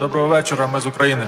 Доброго вечора, ми з України.